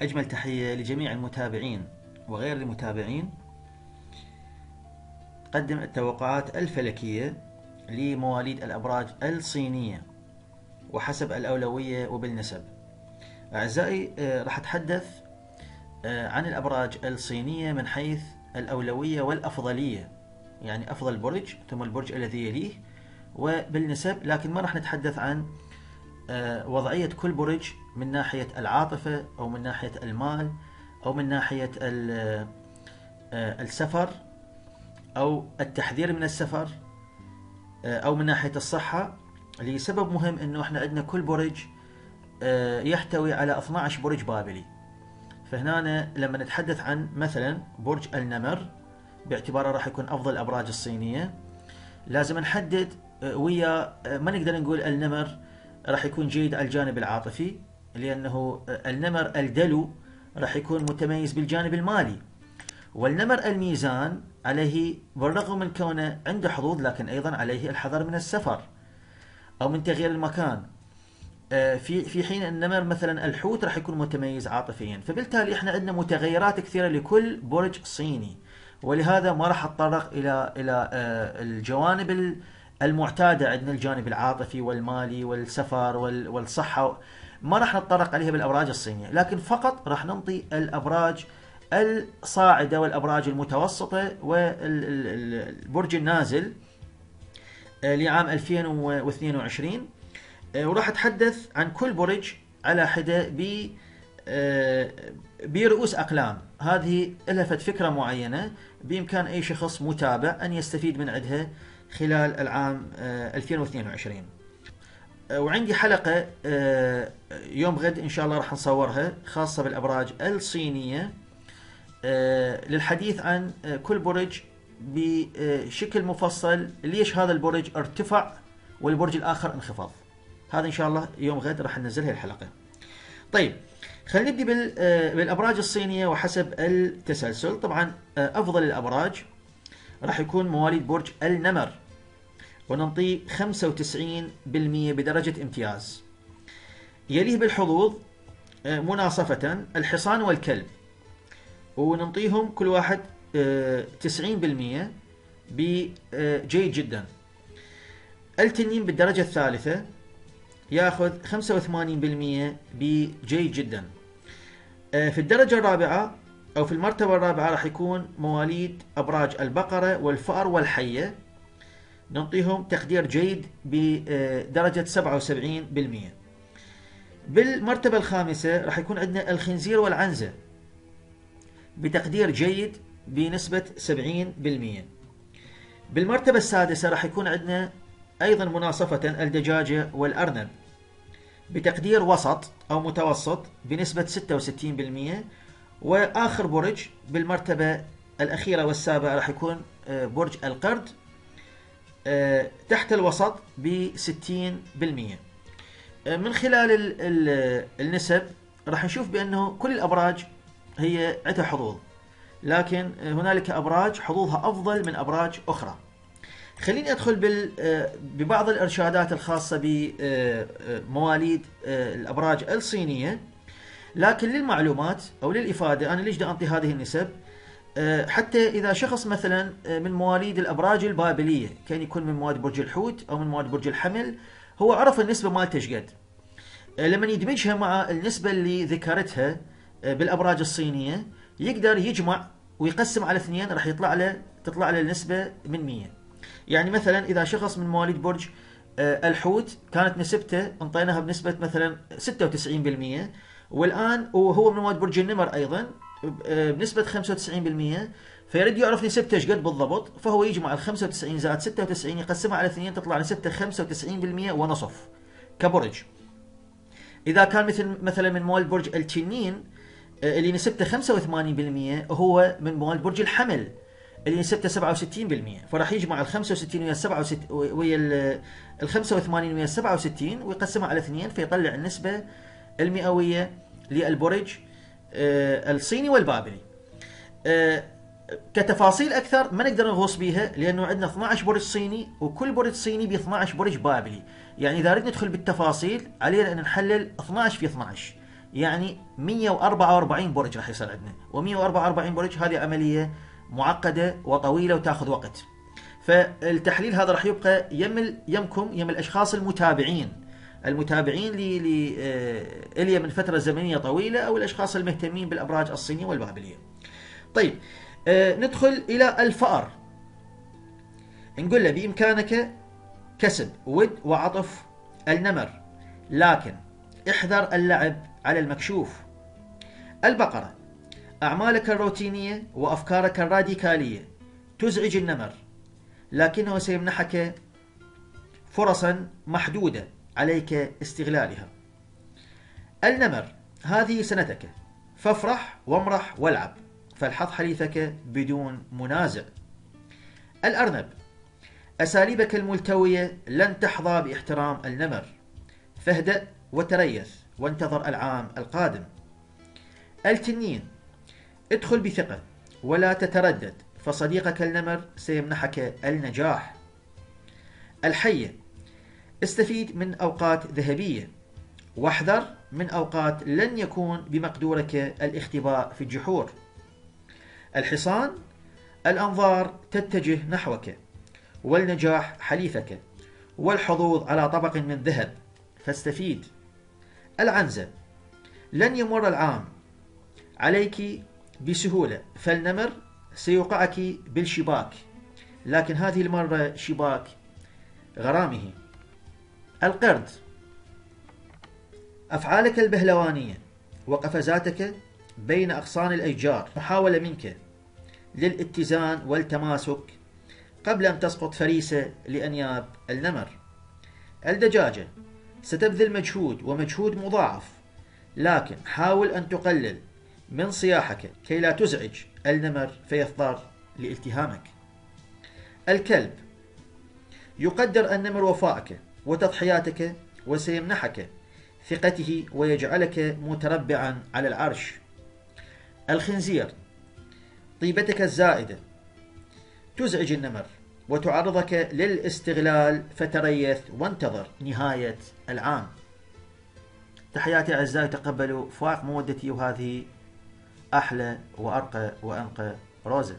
أجمل تحية لجميع المتابعين وغير المتابعين. قدم التوقعات الفلكية لمواليد الأبراج الصينية وحسب الأولوية وبالنسب. أعزائي آه، راح أتحدث آه، عن الأبراج الصينية من حيث الأولوية والأفضلية. يعني أفضل برج ثم البرج الذي يليه وبالنسب لكن ما راح نتحدث عن وضعية كل برج من ناحية العاطفة أو من ناحية المال أو من ناحية آه، السفر أو التحذير من السفر آه، أو من ناحية الصحة. لسبب مهم أنه إحنا عندنا كل برج يحتوي على 12 برج بابلي. فهنا لما نتحدث عن مثلا برج النمر باعتباره راح يكون أفضل الابراج الصينية لازم نحدد ويا ما نقدر نقول النمر راح يكون جيد على الجانب العاطفي لأنه النمر الدلو راح يكون متميز بالجانب المالي. والنمر الميزان عليه بالرغم من كونه عنده حظوظ لكن أيضا عليه الحذر من السفر أو من تغيير المكان. آه، في في حين النمر مثلا الحوت راح يكون متميز عاطفيا. فبالتالي إحنا عندنا متغيرات كثيرة لكل برج صيني. ولهذا ما راح أتطرق إلى إلى آه، الجوانب المعتادة عندنا الجانب العاطفي والمالي والسفر والصحة ما راح نتطرق عليها بالأبراج الصينية لكن فقط راح ننطي الأبراج الصاعدة والأبراج المتوسطة والبرج النازل لعام 2022 آه، وراح أتحدث عن كل برج على حدة ب آه، برؤوس أقلام. هذه لفت فكرة معينة بإمكان أي شخص متابع أن يستفيد من عندها خلال العام 2022 آه، آه، وعندي حلقة آه، يوم غد إن شاء الله راح نصورها خاصة بالأبراج الصينية للحديث عن كل برج بشكل مفصل ليش هذا البرج ارتفع والبرج الآخر انخفض. هذا إن شاء الله يوم غد راح ننزل الحلقة. طيب خلينا نبدي بالأبراج الصينية وحسب التسلسل. طبعا أفضل الأبراج راح يكون مواليد برج النمر. وننطيه 95% بدرجة امتياز. يليه بالحظوظ آه، مناصفة الحصان والكلب. وننطيهم كل واحد 90% آه، بجيد جدا. التنين بالدرجة الثالثة ياخذ 85% بجيد جدا. آه، في الدرجة الرابعة أو في المرتبة الرابعة راح يكون مواليد أبراج البقرة والفأر والحية. نعطيهم تقدير جيد بدرجة 77% بالمرتبة الخامسة راح يكون عندنا الخنزير والعنزة بتقدير جيد بنسبة 70% بالمرتبة السادسة راح يكون عندنا أيضا مناصفة الدجاجة والأرنب بتقدير وسط أو متوسط بنسبة 66% وآخر برج بالمرتبة الأخيرة والسابعة راح يكون آه، برج القرد آه، تحت الوسط ب 60% آه، من خلال النسب راح نشوف بأنه كل الأبراج هي عندها حظوظ لكن هنالك أبراج حظوظها أفضل من أبراج أخرى. خليني أدخل ببعض الإرشادات الخاصة بمواليد الأبراج الصينية. لكن للمعلومات أو للإفادة أنا ليش بدي انطي هذه النسب؟ آه، حتى إذا شخص مثلا آه، من مواليد الأبراج البابلية كان يكون من مواليد برج الحوت أو من مواليد برج الحمل هو عرف النسبة مالته إيش قد. آه، لما يدمجها مع النسبة اللي ذكرتها بالأبراج الصينية يقدر يجمع ويقسم على اثنين راح يطلع له تطلع له النسبة من 100. يعني مثلا إذا شخص من مواليد برج الحوت كانت نسبته أنطيناها بنسبة مثلا 96% والآن وهو من مواد برج النمر أيضا بنسبة 95% فيريد يعرف نسبته إيش قد بالضبط فهو يجمع ال 95 زائد 96 يقسمها على اثنين تطلع نسبته 95% ونصف كبرج. إذا كان مثل مثلا من موالد برج التنين آه، اللي نسبته 85% هو من موالد برج الحمل اللي نسبته 67% فراح يجمع ال 65 ويا 67 ويا ال 85 ويا 67 ويقسمها على اثنين فيطلع النسبة المئوية للبرج آه، الصيني والبابلي. آه، كتفاصيل أكثر ما نقدر نغوص بيها لأنه عندنا 12 برج صيني وكل برج صيني ب 12 برج بابلي. يعني إذا ردنا ندخل بالتفاصيل علينا أن نحلل 12 في 12 يعني 144 برج راح يصير عندنا. و144 برج هذه عملية معقدة وطويلة وتأخذ وقت. فالتحليل هذا راح يبقى يم يمكم يم الاشخاص المتابعين. المتابعين لإليا آه، من فترة زمنية طويلة أو الأشخاص المهتمين بالأبراج الصينية والبابلية طيب آه، ندخل إلى الفأر. نقول له بإمكانك كسب ود وعطف النمر. لكن احذر اللعب على المكشوف. البقرة. أعمالك الروتينية وأفكارك الراديكالية تزعج النمر لكنه سيمنحك فرصا محدودة. عليك استغلالها. النمر هذه سنتك. فافرح وامرح والعب. فالحظ حليفك بدون منازع. الأرنب أساليبك الملتوية لن تحظى بإحترام النمر. فاهدأ وتريث وانتظر العام القادم. التنين ادخل بثقة ولا تتردد فصديقك النمر سيمنحك النجاح. الحية استفيد من أوقات ذهبية. واحذر من أوقات لن يكون بمقدورك الاختباء في الجحور. الحصان الأنظار تتجه نحوك. والنجاح حليفك. والحظوظ على طبق من ذهب. فاستفيد. العنزة. لن يمر العام. عليك بسهولة. فالنمر سيوقعك بالشباك. لكن هذه المرة شباك غرامه. القرد. أفعالك البهلوانية. وقفزاتك بين أغصان الأشجار. محاولة منك للاتزان والتماسك قبل أن تسقط فريسة لأنياب النمر. الدجاجة. ستبذل مجهود ومجهود مضاعف. لكن حاول أن تقلل من صياحك كي لا تزعج النمر فيضطر لالتهامك. الكلب. يقدر النمر وفائك. وتضحياتك وسيمنحك ثقته ويجعلك متربعا على العرش. الخنزير طيبتك الزائدة تزعج النمر وتعرضك للاستغلال فتريث وانتظر نهاية العام. تحياتي أعزائي تقبلوا فائق مودتي وهذه أحلى وأرقى وأنقى روزة.